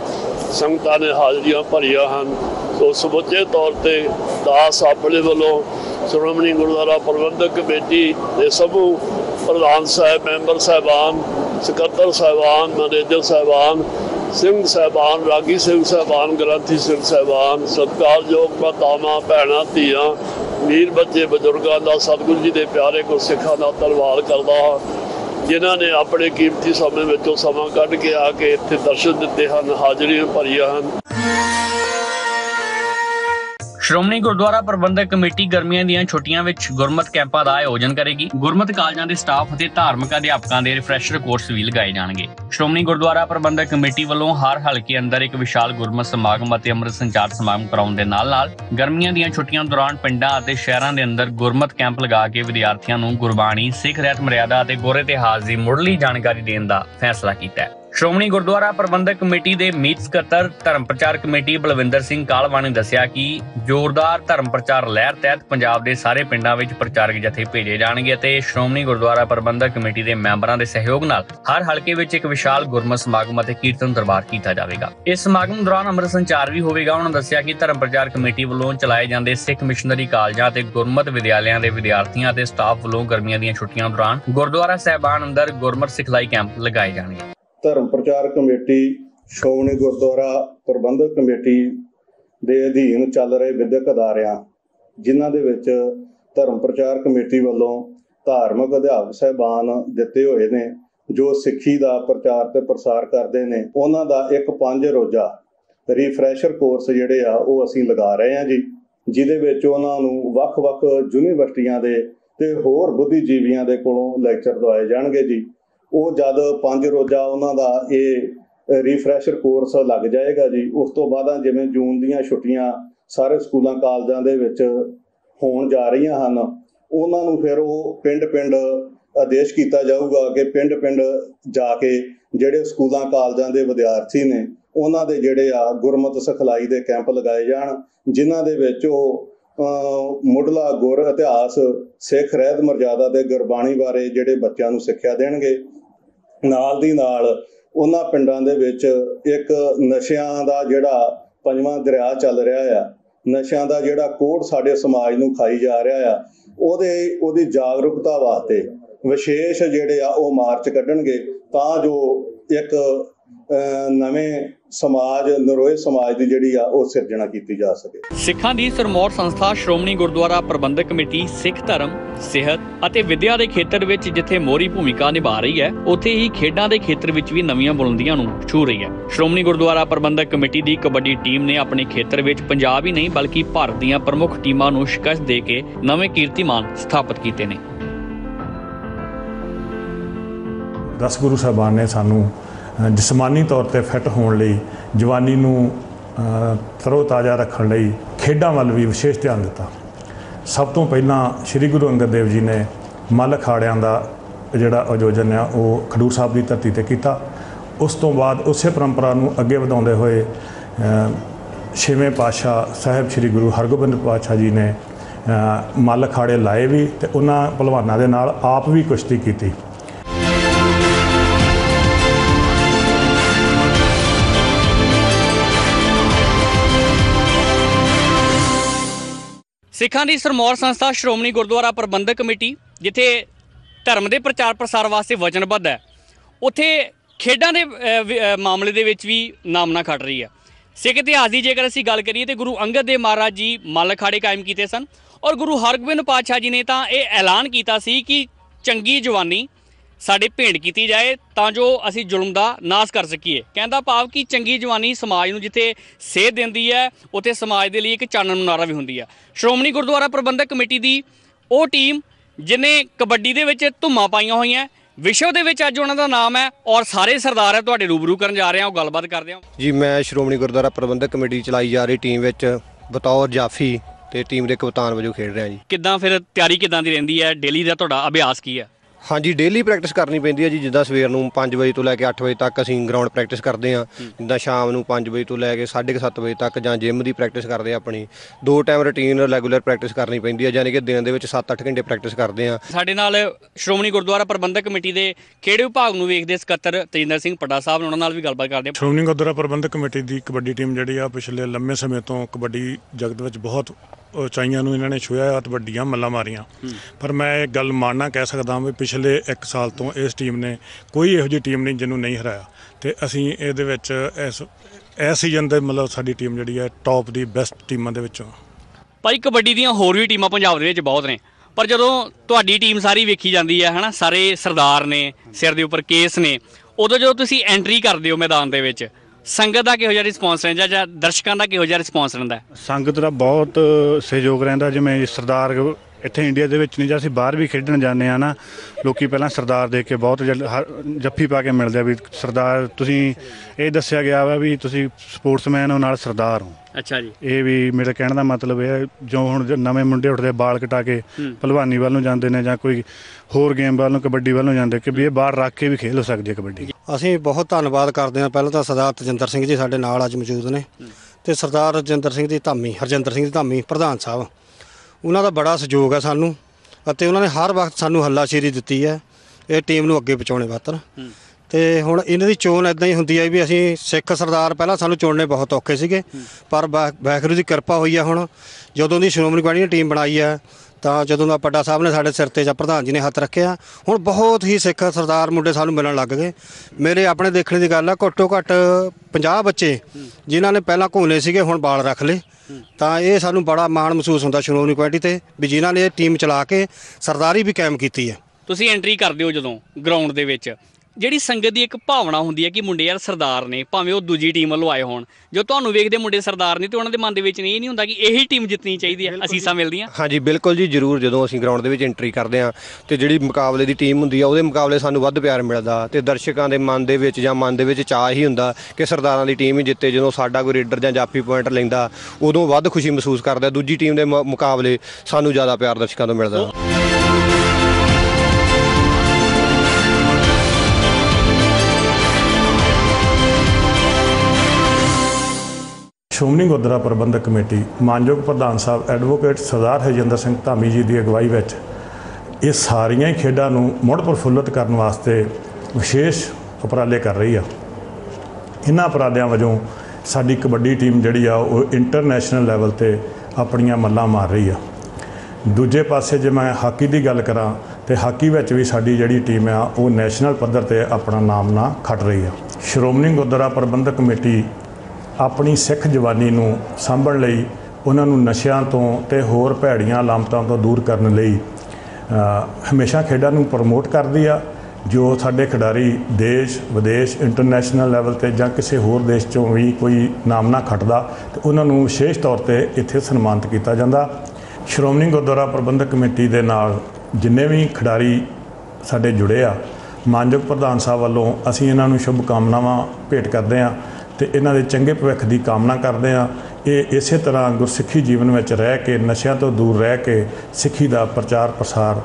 ਸੰਗਤਾਂ ਨੇ ਹਾਜ਼ਰੀਆਂ ਭਰੀਆਂ ਹਨ। ਸੋ ਸਮੁੱਚੇ ਤੌਰ ਤੇ ਦਾਸ ਆਪਣੇ ਵੱਲੋਂ ਸ਼੍ਰੋਮਣੀ ਗੁਰਦੁਆਰਾ ਪ੍ਰਬੰਧਕ ਕਮੇਟੀ ਦੇ ਸਮੂਹ, ਪ੍ਰਧਾਨ ਸਾਹਿਬ, ਮੈਂਬਰ ਸਾਹਿਬਾਨ, ਸਕੱਤਰ ਸਾਹਿਬਾਨ, ਮੈਨੇਜਰ ਸਾਹਿਬਾਨ ਸਿੰਘ ਸਾਹਿਬਾਨ, ਰਾਗੀ ਸਿੰਘ ਸਾਹਿਬਾਨ, ਗ੍ਰੰਥੀ ਸਿੰਘ ਸਾਹਿਬਾਨ, ਸਤਿਕਾਰਯੋਗ ਮਾਤਾਵਾਂ, ਭੈਣਾਂ, ਧੀਆਂ ਵੀਰ ਬੱਚੇ, ਬਜ਼ੁਰਗਾਂ ਦਾ ਸਤਿਗੁਰੂ ਜੀ ਦੇ ਪਿਆਰੇ ਕੋ ਸਿੱਖਾਂ ਦਾ ਧੰਨਵਾਦ ਕਰਦਾ ਹਾਂ, ਜਿਨ੍ਹਾਂ ਨੇ ਆਪਣੇ ਕੀਮਤੀ ਸਮੇਂ ਵਿੱਚੋਂ ਸਮਾਂ ਕੱਢ ਕੇ ਆ ਕੇ ਇੱਥੇ ਦਰਸ਼ਨ ਦਿੱਤੇ ਹਨ, ਹਾਜ਼ਰੀਆਂ ਭਰੀਆਂ ਹਨ। ਸ਼੍ਰੋਮਣੀ ਗੁਰਦੁਆਰਾ ਪ੍ਰਬੰਧਕ ਕਮੇਟੀ ਗਰਮੀਆਂ ਦੀਆਂ ਛੁੱਟੀਆਂ ਵਿੱਚ ਗੁਰਮਤ ਕੈਂਪਾਂ ਦਾ ਆਯੋਜਨ ਕਰੇਗੀ। ਗੁਰਮਤ ਕਾਲਜਾਂ ਦੇ ਸਟਾਫ ਅਤੇ ਧਾਰਮਿਕ ਅਧਿਆਪਕਾਂ ਦੇ ਰਿਫਰੈਸ਼ਰ ਕੋਰਸ ਵੀ ਲਗਾਏ ਜਾਣਗੇ। ਸ਼੍ਰੋਮਣੀ ਗੁਰਦੁਆਰਾ ਪ੍ਰਬੰਧਕ ਕਮੇਟੀ ਵੱਲੋਂ ਹਰ ਹਲਕੇ ਅੰਦਰ ਇੱਕ ਵਿਸ਼ਾਲ ਗੁਰਮਤ ਸਮਾਗਮ ਅਤੇ ਅੰਮ੍ਰਿਤ ਸੰਚਾਰ ਸਮਾਗਮ ਕਰਾਉਣ ਦੇ ਨਾਲ-ਨਾਲ ਗਰਮੀਆਂ ਦੀਆਂ ਛੁੱਟੀਆਂ ਦੌਰਾਨ ਪਿੰਡਾਂ ਅਤੇ ਸ਼ਹਿਰਾਂ ਦੇ ਅੰਦਰ ਗੁਰਮਤ ਕੈਂਪ ਲਗਾ ਕੇ ਵਿਦਿਆਰਥੀਆਂ ਨੂੰ ਗੁਰਬਾਣੀ, ਸਿੱਖ ਰਹਿਤ ਮਰਿਆਦਾ ਅਤੇ ਗੁਰ ਇਤਿਹਾਸ ਦੀ ਮੁੱਢਲੀ ਜਾਣਕਾਰੀ ਦੇਣ ਦਾ ਫੈਸਲਾ ਕੀਤਾ ਹੈ। ਸ਼੍ਰੋਮਣੀ ਗੁਰਦੁਆਰਾ ਪ੍ਰਬੰਧਕ ਕਮੇਟੀ ਦੇ ਮੀਤ ਸਕੱਤਰ ਧਰਮ ਪ੍ਰਚਾਰ ਕਮੇਟੀ ਬਲਵਿੰਦਰ ਸਿੰਘ ਕਾਲਵਾ ਨੇ ਦੱਸਿਆ ਕਿ ਜ਼ੋਰਦਾਰ ਧਰਮ ਪ੍ਰਚਾਰ ਲਹਿਰ ਤਹਿਤ ਪੰਜਾਬ ਦੇ ਸਾਰੇ ਪਿੰਡਾਂ ਵਿੱਚ ਪ੍ਰਚਾਰਕ ਜਥੇ ਭੇਜੇ ਜਾਣਗੇ ਅਤੇ ਸ਼੍ਰੋਮਣੀ ਗੁਰਦੁਆਰਾ ਪ੍ਰਬੰਧਕ ਕਮੇਟੀ ਦੇ ਮੈਂਬਰਾਂ ਦੇ ਸਹਿਯੋਗ ਨਾਲ ਹਰ ਹਲਕੇ ਵਿੱਚ ਇੱਕ ਵਿਸ਼ਾਲ ਗੁਰਮਤ ਸਮਾਗਮ ਅਤੇ ਕੀਰਤਨ ਦਰਬਾਰ ਕੀਤਾ ਜਾਵੇਗਾ। ਇਸ ਸਮਾਗਮ ਦੌਰਾਨ ਅੰਮ੍ਰਿਤ ਸੰਚਾਰ ਵੀ ਹੋਵੇਗਾ। ਉਹਨਾਂ ਦੱਸਿਆ ਕਿ ਧਰਮ ਪ੍ਰਚਾਰ ਕਮੇਟੀ ਵੱਲੋਂ ਚਲਾਏ ਜਾਂਦੇ ਸਿੱਖ ਮਿਸ਼ਨਰੀ ਕਾਲਜਾਂ ਅਤੇ ਗੁਰਮਤ ਵਿਦਿਆਲਿਆਂ ਦੇ ਵਿਦਿਆਰਥੀਆਂ ਅਤੇ ਸਟਾਫ ਵੱਲੋਂ ਗਰਮੀਆਂ ਦੀਆਂ ਛੁੱਟੀਆਂ ਦੌਰਾਨ ਗੁਰਦੁਆਰਾ ਸਾਹਿਬਾਨ ਅੰਦਰ ਗੁਰਮਤ ਸਿਖਲਾਈ ਕੈਂਪ ਲਗਾਏ ਜਾਣਗੇ। ਧਰਮ ਪ੍ਰਚਾਰ ਕਮੇਟੀ, ਸ਼੍ਰੋਮਣੀ ਗੁਰਦੁਆਰਾ ਪ੍ਰਬੰਧਕ ਕਮੇਟੀ ਦੇ ਅਧੀਨ ਚੱਲ ਰਹੇ ਵਿਦਿਅਕ ਅਦਾਰਿਆਂ, ਜਿਨ੍ਹਾਂ ਦੇ ਵਿੱਚ ਧਰਮ ਪ੍ਰਚਾਰ ਕਮੇਟੀ ਵੱਲੋਂ ਧਾਰਮਿਕ ਅਧਿਆਪਕ ਸਹਿਬਾਨ ਦਿੱਤੇ ਹੋਏ ਨੇ, ਜੋ ਸਿੱਖੀ ਦਾ ਪ੍ਰਚਾਰ ਤੇ ਪ੍ਰਸਾਰ ਕਰਦੇ ਨੇ, ਉਹਨਾਂ ਦਾ ਇੱਕ ਪੰਜ ਰੋਜ਼ਾ ਰੀਫਰੈਸ਼ਰ ਕੋਰਸ ਜਿਹੜੇ ਆ, ਉਹ ਅਸੀਂ ਲਗਾ ਰਹੇ ਹਾਂ ਜੀ, ਜਿਹਦੇ ਵਿੱਚ ਉਹਨਾਂ ਨੂੰ ਵੱਖ-ਵੱਖ ਯੂਨੀਵਰਸਿਟੀਆਂ ਦੇ ਤੇ ਹੋਰ ਬੁੱਧੀਜੀਵੀਆਂ ਦੇ ਕੋਲੋਂ ਲੈਕਚਰ ਦਵਾਏ ਜਾਣਗੇ ਜੀ। ਉਹ ਜਦ ਪੰਜ ਰੋਜ਼ਾ ਉਹਨਾਂ ਦਾ ਇਹ ਰੀਫਰੈਸ਼ਰ ਕੋਰਸ ਲੱਗ ਜਾਏਗਾ ਜੀ, ਉਸ ਤੋਂ ਬਾਅਦ ਜਿਵੇਂ ਜੂਨ ਦੀਆਂ ਛੁੱਟੀਆਂ ਸਾਰੇ ਸਕੂਲਾਂ, ਕਾਲਜਾਂ ਦੇ ਵਿੱਚ ਹੋਣ ਜਾ ਰਹੀਆਂ ਹਨ, ਉਹਨਾਂ ਨੂੰ ਫਿਰ ਉਹ ਪਿੰਡ-ਪਿੰਡ ਆਦੇਸ਼ ਕੀਤਾ ਜਾਊਗਾ ਕਿ ਪਿੰਡ-ਪਿੰਡ ਜਾ ਕੇ ਜਿਹੜੇ ਸਕੂਲਾਂ, ਕਾਲਜਾਂ ਦੇ ਵਿਦਿਆਰਥੀ ਨੇ, ਉਹਨਾਂ ਦੇ ਜਿਹੜੇ ਆ ਗੁਰਮਤਿ ਸਿਖਲਾਈ ਦੇ ਕੈਂਪ ਲਗਾਏ ਜਾਣ, ਜਿਨ੍ਹਾਂ ਦੇ ਵਿੱਚ ਉਹ ਮੁੱਢਲਾ ਗੁਰ ਇਤਿਹਾਸ, ਸਿੱਖ ਰਹਿਤ ਮਰਜ਼ਾਦਾ ਤੇ ਗੁਰਬਾਣੀ ਬਾਰੇ ਜਿਹੜੇ ਬੱਚਿਆਂ ਨੂੰ ਸਿੱਖਿਆ ਦੇਣਗੇ ਨਾਲ ਦੀ ਨਾਲ ਉਹਨਾਂ ਪਿੰਡਾਂ ਦੇ ਵਿੱਚ ਇੱਕ ਨਸ਼ਿਆਂ ਦਾ ਜਿਹੜਾ ਪੰਜਵਾਂ ਦਰਿਆ ਚੱਲ ਰਿਹਾ ਆ, ਨਸ਼ਿਆਂ ਦਾ ਜਿਹੜਾ ਕੋੜ ਸਾਡੇ ਸਮਾਜ ਨੂੰ ਖਾਈ ਜਾ ਰਿਹਾ ਆ, ਉਹਦੇ, ਉਹਦੀ ਜਾਗਰੂਕਤਾ ਵਾਸਤੇ ਵਿਸ਼ੇਸ਼ ਜਿਹੜੇ ਆ ਉਹ ਮਾਰਚ ਕੱਢਣਗੇ ਤਾਂ ਜੋ ਇੱਕ ਨਵੇਂ ਸਮਾਜ ਨਰੋਏ ਸਮਾਜ ਦੀ ਜਿਹੜੀ ਆ ਉਹ ਸਿਰਜਣਾ ਕੀਤੀ ਜਾ ਸਕੇ। ਸਿੱਖਾਂ ਦੀ ਸਰਮੌਰ ਸੰਸਥਾ ਸ਼੍ਰੋਮਣੀ ਗੁਰਦੁਆਰਾ ਪ੍ਰਬੰਧਕ ਕਮੇਟੀ ਸਿੱਖ ਧਰਮ ਸਿਹਤ ਅਤੇ ਵਿਦਿਆ ਦੇ ਖੇਤਰ ਵਿੱਚ ਜਿੱਥੇ ਮੋਹਰੀ ਭੂਮਿਕਾ ਨਿਭਾ ਰਹੀ ਹੈ ਉੱਥੇ ਹੀ ਖੇਡਾਂ ਦੇ ਖੇਤਰ ਵਿੱਚ ਵੀ ਨਵੀਆਂ ਬੁਲੰਦੀਆਂ ਨੂੰ ਛੂ ਰਹੀ ਹੈ। ਸ਼੍ਰੋਮਣੀ ਗੁਰਦੁਆਰਾ ਪ੍ਰਬੰਧਕ ਕਮੇਟੀ ਦੀ ਕਬੱਡੀ ਟੀਮ ਨੇ ਆਪਣੇ ਖੇਤਰ ਵਿੱਚ ਪੰਜਾਬ ਹੀ ਨਹੀਂ ਬਲਕਿ ਭਾਰਤ ਦੀਆਂ ਪ੍ਰਮੁੱਖ ਟੀਮਾਂ ਨੂੰ ਸ਼ਿਕਸਤ ਦੇ ਕੇ ਨਵੇਂ ਕੀਰਤੀਮਾਨ ਸਥਾਪਿਤ ਕੀਤੇ ਨੇ। ਦਸ ਗੁਰੂ ਸਾਹਿਬਾਨ ਨੇ ਸਾਨੂੰ ਜਿਸਮਾਨੀ ਤੌਰ ਤੇ ਫਿੱਟ ਹੋਣ ਲਈ ਜਵਾਨੀ ਨੂੰ ਅ, ਤਰੋ ਤਾਜ਼ਾ ਰੱਖਣ ਲਈ ਖੇਡਾਂ ਵੱਲ ਵੀ ਵਿਸ਼ੇਸ਼ ਧਿਆਨ ਦਿੱਤਾ। ਸਭ ਤੋਂ ਪਹਿਲਾਂ ਸ੍ਰੀ ਗੁਰੂ ਅੰਗਦ ਦੇਵ ਜੀ ਨੇ ਮੱਲ ਅਖਾੜਿਆਂ ਦਾ ਜਿਹੜਾ ਆਯੋਜਨ ਆ ਉਹ ਖਡੂਰ ਸਾਹਿਬ ਦੀ ਧਰਤੀ ਤੇ ਕੀਤਾ। ਉਸ ਤੋਂ ਬਾਅਦ ਉਸੇ ਪਰੰਪਰਾ ਨੂੰ ਅੱਗੇ ਵਧਾਉਂਦੇ ਹੋਏ ਛੇਵੇਂ ਪਾਤਸ਼ਾਹ ਸਾਹਿਬ ਸ੍ਰੀ ਗੁਰੂ ਹਰਗੋਬਿੰਦ ਪਾਤਸ਼ਾਹ ਜੀ ਨੇ ਮੱਲ ਅਖਾੜੇ ਲਾਏ ਵੀ ਤੇ ਉਹਨਾਂ ਪਹਿਲਵਾਨਾਂ ਦੇ ਨਾਲ ਆਪ ਵੀ ਕੁਸ਼ਤੀ ਕੀਤੀ। ਸਿੱਖਾਂ ਦੀ ਸਰਮੌਰ ਸੰਸਥਾ ਸ਼੍ਰੋਮਣੀ ਗੁਰਦੁਆਰਾ ਪ੍ਰਬੰਧਕ ਕਮੇਟੀ, ਜਿੱਥੇ ਧਰਮ ਦੇ ਪ੍ਰਚਾਰ ਪ੍ਰਸਾਰ ਵਾਸਤੇ ਵਚਨਬੱਧ ਹੈ, ਉੱਥੇ ਖੇਡਾਂ ਦੇ ਮਾਮਲੇ ਦੇ ਵਿੱਚ ਵੀ ਨਾਮਨਾ ਖੱਟ ਰਹੀ ਹੈ। ਸਿੱਖ ਇਤਿਹਾਸ ਦੀ ਜੇਕਰ ਅਸੀਂ ਗੱਲ ਕਰੀਏ ਤੇ ਗੁਰੂ ਅੰਗਦ ਦੇਵ ਮਹਾਰਾਜ ਜੀ ਮੱਲ ਅਖਾੜੇ ਕਾਇਮ ਕੀਤੇ ਸਨ ਔਰ ਗੁਰੂ ਹਰਗੋਬਿੰਦ ਪਾਤਸ਼ਾਹ ਜੀ ਨੇ ਤਾਂ ਇਹ ਐਲਾਨ ਕੀਤਾ ਸੀ ਕਿ ਚੰਗੀ ਜਵਾਨੀ ਸਾਡੇ ਭੇਂਟ ਕੀਤੀ ਜਾਏ ਤਾਂ ਜੋ ਅਸੀਂ ਜ਼ੁਲਮ ਦਾ ਨਾਸ਼ ਕਰ ਸਕੀਏ। ਕਹਿੰਦਾ ਭਾਵ ਕਿ ਚੰਗੀ ਜਵਾਨੀ ਸਮਾਜ ਨੂੰ ਜਿੱਥੇ ਸੇਧ ਦਿੰਦੀ ਹੈ ਉੱਥੇ ਸਮਾਜ ਦੇ ਲਈ ਇੱਕ ਚਾਨਣ ਮੁਨਾਰਾ ਵੀ ਹੁੰਦੀ ਹੈ। ਸ਼੍ਰੋਮਣੀ ਗੁਰਦੁਆਰਾ ਪ੍ਰਬੰਧਕ ਕਮੇਟੀ ਦੀ ਉਹ ਟੀਮ ਜਿਨੇ ਕਬੱਡੀ ਦੇ ਵਿੱਚ ਧੁੰਮਾਂ ਪਾਈਆਂ ਹੋਈਆਂ ਵਿਸ਼ਵ ਦੇ ਵਿੱਚ ਅੱਜ ਉਹਨਾਂ ਦਾ ਨਾਮ ਹੈ ਔਰ ਸਾਰੇ ਸਰਦਾਰ ਹੈ ਤੁਹਾਡੇ ਰੂਬਰੂ ਕਰਨ ਜਾ ਰਹੇ ਹਾਂ ਉਹ ਗੱਲਬਾਤ ਕਰਦੇ ਹਾਂ। ਜੀ ਮੈਂ ਸ਼੍ਰੋਮਣੀ ਗੁਰਦੁਆਰਾ ਪ੍ਰਬੰਧਕ ਕਮੇਟੀ ਚਲਾਈ ਜਾ ਰਹੀ ਟੀਮ ਵਿੱਚ ਬਤੌਰ ਜਾਫੀ ਤੇ ਟੀਮ ਦੇ ਕਪਤਾਨ ਵਜੋਂ ਖੇਡ ਰਿਹਾ ਜੀ। ਕਿੱਦਾਂ ਫਿਰ ਤਿਆਰੀ ਕਿੱਦਾਂ ਦੀ ਰਹਿੰਦੀ ਹੈ? ਡੇਲੀ ਦਾ ਤੁਹਾਡਾ ਅਭਿਆਸ ਕੀ ਹੈ? ਹਾਂਜੀ ਡੇਲੀ ਪ੍ਰੈਕਟਿਸ ਕਰਨੀ ਪੈਂਦੀ ਹੈ ਜੀ ਜਿੱਦਾਂ ਸਵੇਰ ਨੂੰ 5 ਵਜੇ ਤੋਂ ਲੈ ਕੇ 8 ਵਜੇ ਤੱਕ ਅਸੀਂ ਗਰਾਊਂਡ ਪ੍ਰੈਕਟਿਸ ਕਰਦੇ ਹਾਂ ਜਿੱਦਾਂ ਸ਼ਾਮ ਨੂੰ 5 ਵਜੇ ਤੋਂ ਲੈ ਕੇ 7:30 ਵਜੇ ਤੱਕ ਜਾਂ ਜਿਮ ਦੀ ਪ੍ਰੈਕਟਿਸ ਕਰਦੇ ਆ ਆਪਣੀ। ਦੋ ਟਾਈਮ ਰੁਟੀਨ ਰੈਗੂਲਰ ਪ੍ਰੈਕਟਿਸ ਕਰਨੀ ਪੈਂਦੀ ਹੈ ਯਾਨੀ ਕਿ ਦਿਨ ਦੇ ਵਿੱਚ 7-8 ਘੰਟੇ ਪ੍ਰੈਕਟਿਸ ਕਰਦੇ ਆ ਸਾਡੇ ਨਾਲ ਸ਼੍ਰੋਮਣੀ ਗੁਰਦੁਆਰਾ ਪ੍ਰਬੰਧਕ ਕਮੇਟੀ ਦੇ ਖੇਡ ਵਿਭਾਗ ਨੂੰ ਵੇਖਦੇ ਸਕੱਤਰ ਤੇਜਿੰਦਰ ਸਿੰਘ ਪੱਡਾ ਸਾਹਿਬ ਉਹਨਾਂ ਨਾਲ ਵੀ ਗੱਲਬਾਤ ਕਰਦੇ ਹਾਂ। ਸ਼੍ਰੋਮਣੀ ਗੁਰਦੁਆਰਾ ਪ੍ਰਬੰਧਕ ਕਮੇਟੀ ਦੀ ਕਬੱਡੀ ਟੀਮ ਜਿਹੜੀ ਆ ਪਿਛਲੇ ਲੰਮੇ ਸਮੇਂ ਤੋਂ ਕਬੱਡੀ ਜਗਤ ਵਿੱਚ ਬਹੁਤ ਉਚਾਈਆਂ ਨੂੰ ਇਹਨਾਂ ਨੇ ਛੁਇਆ ਤੇ ਵੱਡੀਆਂ ਮੱਲਾਂ ਮਾਰੀਆਂ। ਪਰ ਮੈਂ ਇਹ ਗੱਲ ਮਾਨਣਾ ਕਹਿ ਸਕਦਾ ਵੀ ਪਿਛਲੇ 1 ਸਾਲ ਤੋਂ ਇਸ ਟੀਮ ਨੇ ਕੋਈ ਇਹੋ ਜਿਹੀ ਟੀਮ ਨਹੀਂ ਜਿਹਨੂੰ ਨਹੀਂ ਹਰਾਇਆ। ਤੇ ਅਸੀਂ ਇਹਦੇ ਵਿੱਚ ਇਸ ਇਸ ਸੀਜ਼ਨ ਦੇ ਮਤਲਬ ਸਾਡੀ ਟੀਮ ਜਿਹੜੀ ਹੈ ਟੌਪ ਦੀ ਬੈਸਟ ਟੀਮਾਂ ਦੇ ਵਿੱਚੋਂ। ਭਾਈ, ਕਬੱਡੀ ਦੀਆਂ ਹੋਰ ਵੀ ਟੀਮਾਂ ਪੰਜਾਬ ਦੇ ਵਿੱਚ ਬਹੁਤ ਨੇ। ਪਰ ਜਦੋਂ ਤੁਹਾਡੀ ਟੀਮ ਸਾਰੀ ਵੇਖੀ ਜਾਂਦੀ ਹੈ, ਹਨਾ, ਸਾਰੇ ਸਰਦਾਰ ਨੇ, ਸਿਰ ਦੇ ਉੱਪਰ ਕੇਸ ਨੇ, ਉਦੋਂ ਜਦੋਂ ਤੁਸੀਂ ਐਂਟਰੀ ਕਰਦੇ ਹੋ ਮੈਦਾਨ ਦੇ ਵਿੱਚ ਸੰਗਤ ਦਾ ਕਿਹੋ ਜਿਹਾ ਰਿਸਪੌਂਸ ਰਹਿੰਦਾ ਜਾਂ ਦਰਸ਼ਕਾਂ ਦਾ ਕਿਹੋ ਜਿਹਾ ਰਿਸਪੌਂਸ ਰਹਿੰਦਾ? ਸੰਗਤ ਦਾ ਬਹੁਤ ਸਹਿਯੋਗ ਰਹਿੰਦਾ, ਜਿਵੇਂ ਸਰਦਾਰ ਇੱਥੇ ਇੰਡੀਆ ਦੇ ਵਿੱਚ ਨਹੀਂ ਜਾਂ ਅਸੀਂ ਬਾਹਰ ਵੀ ਖੇਡਣ ਜਾਂਦੇ ਆ ਨਾ ਲੋਕੀ ਪਹਿਲਾਂ ਸਰਦਾਰ ਦੇਖ ਕੇ ਬਹੁਤ ਜਲ- ਹਰ- ਜੱਫੀ ਪਾ ਕੇ ਮਿਲਦੇ ਆ ਵੀ ਸਰਦਾਰ ਤੁਸੀਂ ਇਹ ਦੱਸਿਆ ਗਿਆ ਵਾ ਵੀ ਤੁਸੀਂ ਸਪੋਰਟਸਮੈਨ ਹੋ ਨਾਲ ਸਰਦਾਰ ਹੋ। ਅੱਛਾ ਜੀ। ਇਹ ਵੀ ਮੇਰੇ ਕਹਿਣ ਦਾ ਮਤਲਬ ਇਹ ਹੈ ਜੋ ਹੁਣ ਜੋ ਨਵੇਂ ਮੁੰਡੇ ਉੱਠਦੇ ਆ, ਬਾਲ ਕਟਾ ਕੇ ਹੂੰ। ਭਲਵਾਨੀ ਵੱਲ ਨੂੰ ਜਾਂਦੇ ਨੇ ਜਾਂ ਕੋਈ ਹੋਰ ਗੇਮ ਵੱਲ ਨੂੰ ਕਬੱਡੀ ਵੱਲ ਨੂੰ ਜਾਂਦੇ ਕਿ ਵੀ ਇਹ ਬਾਹਰ ਰੱਖ ਕੇ ਵੀ ਖੇਡ ਹੋ ਸਕਦੀ ਹੈ ਕਬੱਡੀ। ਅਸੀਂ ਬਹੁਤ ਧੰਨਵਾਦ ਕਰਦੇ ਹਾਂ। ਪਹਿਲਾਂ ਤਾਂ ਸਰਦਾਰ ਤਜਿੰਦਰ ਸਿੰਘ ਜੀ ਸਾਡੇ ਨਾਲ ਅੱਜ ਮੌਜੂਦ ਨੇ ਤੇ ਸਰਦਾਰ ਰਜਿੰਦਰ ਸਿੰਘ ਦੀ ਧਾਮੀ ਹਰਜਿੰਦਰ ਸਿੰਘ ਦੀ ਧਾਮੀ ਪ੍ਰਧਾਨ ਸਾਹਿਬ। ਉਹਨਾਂ ਦਾ ਬੜਾ ਸਹਿਯੋਗ ਹੈ ਸਾਨੂੰ ਅਤੇ ਉਹਨਾਂ ਨੇ ਹਰ ਵਕਤ ਸਾਨੂੰ ਹੱਲਾਸ਼ੇਰੀ ਦਿੱਤੀ ਹੈ ਇਹ ਟੀਮ ਨੂੰ ਅੱਗੇ ਪਹੁੰਚਾਉਣੇ ਖਾਤਰ। ਤੇ ਹੁਣ ਇਹਨਾਂ ਦੀ ਚੋਣ ਇਦਾਂ ਹੀ ਹੁੰਦੀ ਹੈ ਵੀ ਅਸੀਂ ਸਿੱਖ ਸਰਦਾਰ ਪਹਿਲਾਂ ਸਾਨੂੰ ਚੁਣਨੇ ਬਹੁਤ ਔਖੇ ਸੀਗੇ ਪਰ ਵਾਹਿਗੁਰੂ ਦੀ ਕਿਰਪਾ ਹੋਈ ਹੈ ਹੁਣ। ਜਦੋਂ ਦੀ ਸ਼੍ਰੋਮਣੀ ਕਮੇਟੀ ਨੇ ਟੀਮ ਬਣਾਈ ਹੈ ਤਾਂ ਜਦੋਂ ਦਾ ਪੱਡਾ ਸਾਹਿਬ ਨੇ ਸਾਡੇ ਸਿਰ ਤੇ ਜਾਂ ਪ੍ਰਧਾਨ ਜੀ ਨੇ ਹੱਥ ਰੱਖਿਆ ਹੁਣ ਬਹੁਤ ਹੀ ਸਿੱਖ ਸਰਦਾਰ ਮੁੰਡੇ ਸਾਨੂੰ ਮਿਲਣ ਲੱਗ ਗਏ। ਮੇਰੇ ਆਪਣੇ ਦੇਖਣ ਦੀ ਗੱਲ ਆ ਘੱਟੋ ਘੱਟ 50 ਬੱਚੇ ਜਿਨ੍ਹਾਂ ਨੇ ਪਹਿਲਾਂ ਘੋਨੇ ਸੀਗੇ ਹੁਣ ਬਾਲ ਰੱਖ ਲਏ। ਤਾਂ ਇਹ ਸਾਨੂੰ ਬੜਾ ਮਾਣ ਮਹਿਸੂਸ ਹੁੰਦਾ ਸ਼੍ਰੋਮਣੀ ਕਮੇਟੀ ਤੇ ਵੀ ਜਿਨ੍ਹਾਂ ਨੇ ਇਹ ਟੀਮ ਚਲਾ ਕੇ ਸਰਦਾਰੀ ਵੀ ਕਾਇਮ ਕੀਤੀ ਹੈ। ਤੁਸੀਂ ਐਂਟਰੀ ਕਰਦੇ ਹੋ ਜਦੋਂ ਗਰਾਊਂਡ ਦੇ ਵਿੱਚ। ਜਿਹੜੀ ਸੰਗਤ ਦੀ ਇੱਕ ਭਾਵਨਾ ਹੁੰਦੀ ਹੈ ਕਿ ਮੁੰਡੇ ਯਾਰ ਸਰਦਾਰ ਨੇ ਭਾਵੇਂ ਉਹ ਦੂਜੀ ਟੀਮ ਵੱਲੋਂ ਆਏ ਹੋਣ ਜੋ ਤੁਹਾਨੂੰ ਵੇਖਦੇ ਮੁੰਡੇ ਸਰਦਾਰ ਨੇ ਤੇ ਉਹਨਾਂ ਦੇ ਮਨ ਦੇ ਵਿੱਚ ਨਹੀਂ ਇਹ ਨਹੀਂ ਹੁੰਦਾ ਕਿ ਇਹੀ ਟੀਮ ਜਿੱਤਣੀ ਚਾਹੀਦੀ ਹੈ ਅਸੀਸਾਂ ਮਿਲਦੀਆਂ? ਹਾਂਜੀ ਬਿਲਕੁਲ ਜੀ ਜ਼ਰੂਰ ਜਦੋਂ ਅਸੀਂ ਗਰਾਊਂਡ ਦੇ ਵਿੱਚ ਐਂਟਰੀ ਕਰਦੇ ਹਾਂ ਤੇ ਜਿਹੜੀ ਮੁਕਾਬਲੇ ਦੀ ਟੀਮ ਹੁੰਦੀ ਆ ਉਹਦੇ ਮੁਕਾਬਲੇ ਸਾਨੂੰ ਵੱਧ ਪਿਆਰ ਮਿਲਦਾ ਤੇ ਦਰਸ਼ਕਾਂ ਦੇ ਮਨ ਦੇ ਵਿੱਚ ਜਾਂ ਮਨ ਦੇ ਵਿੱਚ ਚਾਹ ਹੀ ਹੁੰਦਾ ਕਿ ਸਰਦਾਰਾਂ ਦੀ ਟੀਮ ਹੀ ਜਿੱਤੇ ਜਦੋਂ ਸਾਡਾ ਕੋਈ ਰੇਡਰ ਜਾਂ ਜਾਫੀ ਪੁਆਇੰਟ ਲੈਂਦਾ ਉਦੋਂ ਵੱਧ ਖੁਸ਼ੀ ਮਹਿਸੂਸ ਕਰਦਾ ਦੂਜੀ ਟੀਮ ਦੇ ਮੁਕਾਬਲੇ ਸਾਨੂੰ ਜ਼ਿਆਦਾ ਪਿਆਰ ਦਰਸ਼ਕਾਂ ਤੋਂ ਮਿਲਦਾ। ਸ਼੍ਰੋਮਣੀ ਗੁਰਦੁਆਰਾ ਪ੍ਰਬੰਧਕ ਕਮੇਟੀ ਮਾਨਯੋਗ ਪ੍ਰਧਾਨ ਸਾਹਿਬ ਐਡਵੋਕੇਟ ਸਰਦਾਰ ਹਰਜਿੰਦਰ ਸਿੰਘ ਧਾਮੀ ਜੀ ਦੀ ਅਗਵਾਈ ਵਿੱਚ ਇਹ ਸਾਰੀਆਂ ਹੀ ਖੇਡਾਂ ਨੂੰ ਮੁੜ ਪ੍ਰਫੁੱਲਤ ਕਰਨ ਵਾਸਤੇ ਵਿਸ਼ੇਸ਼ ਉਪਰਾਲੇ ਕਰ ਰਹੀ ਆ। ਇਹਨਾਂ ਉਪਰਾਲਿਆਂ ਵਜੋਂ ਸਾਡੀ ਕਬੱਡੀ ਟੀਮ ਜਿਹੜੀ ਆ, ਉਹ ਇੰਟਰਨੈਸ਼ਨਲ ਲੈਵਲ ਤੇ ਆਪਣੀਆਂ ਮੱਲਾਂ ਮਾਰ ਰਹੀ ਆ। ਦੂਜੇ ਪਾਸੇ ਜੇ ਮੈਂ ਹਾਕੀ ਦੀ ਗੱਲ ਕਰਾਂ, ਤੇ ਹਾਕੀ ਵਿੱਚ ਵੀ ਸਾਡੀ ਜਿਹੜੀ ਟੀਮ ਆ, ਉਹ ਨੈਸ਼ਨਲ ਪੱਧਰ ਤੇ ਆਪਣਾ ਨਾਮ ਨਾ ਖੱਟ ਰਹੀ ਆ। ਸ਼੍ਰੋਮਣੀ ਗੁਰਦੁਆਰਾ ਪ੍ਰਬੰਧਕ ਕਮੇਟੀ ਆਪਣੀ ਸਿੱਖ ਜਵਾਨੀ ਨੂੰ ਸਾਂਭਣ ਲਈ, ਉਹਨਾਂ ਨੂੰ ਨਸ਼ਿਆਂ ਤੋਂ ਤੇ ਹੋਰ ਭੈੜੀਆਂ ਲਾਮਤਾਂ ਤੋਂ ਦੂਰ ਕਰਨ ਲਈ ਹਮੇਸ਼ਾ ਖੇਡਾਂ ਨੂੰ ਪ੍ਰਮੋਟ ਕਰਦੀ ਆ, ਜੋ ਸਾਡੇ ਖਿਡਾਰੀ ਦੇਸ਼, ਵਿਦੇਸ਼ ਇੰਟਰਨੈਸ਼ਨਲ ਲੈਵਲ ਤੇ ਜਾਂ ਕਿਸੇ ਹੋਰ ਦੇਸ਼ ਚੋਂ ਵੀ ਕੋਈ ਨਾਮ ਨਾ ਖੱਟਦਾ, ਤੇ ਉਹਨਾਂ ਨੂੰ ਵਿਸ਼ੇਸ਼ ਤੌਰ ਤੇ ਇੱਥੇ ਸਨਮਾਨਿਤ ਕੀਤਾ ਜਾਂਦਾ। ਸ਼੍ਰੋਮਣੀ ਗੁਰਦੁਆਰਾ ਪ੍ਰਬੰਧਕ ਕਮੇਟੀ ਦੇ ਨਾਲ ਜਿੰਨੇ ਵੀ ਖਿਡਾਰੀ ਸਾਡੇ ਜੁੜੇ ਆ, ਮਾਨਯੋਗ ਪ੍ਰਧਾਨ ਸਾਹਿਬ ਵੱਲੋਂ ਅਸੀਂ ਇਹਨਾਂ ਨੂੰ ਸ਼ੁਭ ਕਾਮਨਾਵਾਂ ਭੇਟ ਕਰਦੇ ਹਾਂ ਤੇ ਇਹਨਾਂ ਦੇ ਚੰਗੇ ਭਵਿੱਖ ਦੀ ਕਾਮਨਾ ਕਰਦੇ ਹਾਂ ਇਹ ਇਸੇ ਤਰ੍ਹਾਂ ਗੁਰਸਿੱਖੀ ਜੀਵਨ ਵਿੱਚ ਰਹਿ ਕੇ ਨਸ਼ਿਆਂ ਤੋਂ ਦੂਰ ਰਹਿ ਕੇ ਸਿੱਖੀ ਦਾ ਪ੍ਰਚਾਰ ਪ੍ਰਸਾਰ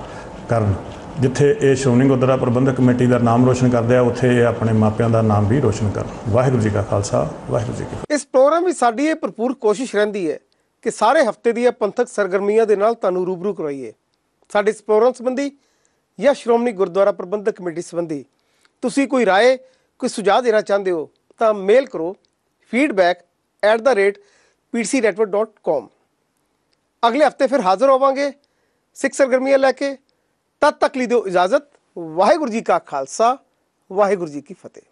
ਕਰਨ ਜਿੱਥੇ ਇਹ ਸ਼੍ਰੋਮਣੀ ਗੁਰਦੁਆਰਾ ਪ੍ਰਬੰਧਕ ਕਮੇਟੀ ਦਾ ਨਾਮ ਰੋਸ਼ਨ ਕਰਦੇ ਆ ਉੱਥੇ ਇਹ ਆਪਣੇ ਮਾਪਿਆਂ ਦਾ ਨਾਮ ਵੀ ਰੋਸ਼ਨ ਕਰਨ ਵਾਹਿਗੁਰੂ ਜੀ ਕਾ ਖਾਲਸਾ ਵਾਹਿਗੁਰੂ ਜੀ ਕੀ ਫਤਿਹ ਇਸ ਪ੍ਰੋਗਰਾਮ ਵਿੱਚ ਸਾਡੀ ਇਹ ਭਰਪੂਰ ਕੋਸ਼ਿਸ਼ ਰਹਿੰਦੀ ਹੈ ਕਿ ਸਾਰੇ ਹਫਤੇ ਦੀਆਂ ਪੰਥਕ ਸਰਗਰਮੀਆਂ ਦੇ ਨਾਲ ਤੁਹਾਨੂੰ ਰੂਬਰੂ ਕਰਵਾਈਏ ਸਾਡੇ ਇਸ ਪ੍ਰੋਗਰਾਮ ਸੰਬੰਧੀ ਜਾਂ ਸ਼੍ਰੋਮਣੀ ਗੁਰਦੁਆਰਾ ਪ੍ਰਬੰਧਕ ਕਮੇਟੀ ਸੰਬੰਧੀ ਤੁਸੀਂ ਕੋਈ رائے ਕੋਈ ਸੁਝਾਅ ਦੇਣਾ ਚਾਹੁੰਦੇ ਹੋ ਤਾਂ ਮੇਲ ਕਰੋ feedback@ptcnetwork.com ਅਗਲੇ ਹਫ਼ਤੇ ਫਿਰ ਹਾਜ਼ਰ ਹੋਵਾਂਗੇ ਸਿੱਖ ਸਰਗਰਮੀਆਂ ਲੈ ਕੇ ਤਦ ਤੱਕ ਲਈ ਦਿਓ ਇਜਾਜ਼ਤ ਵਾਹਿਗੁਰੂ ਜੀ ਕਾ ਖਾਲਸਾ ਵਾਹਿਗੁਰੂ ਜੀ ਕੀ ਫਤਿਹ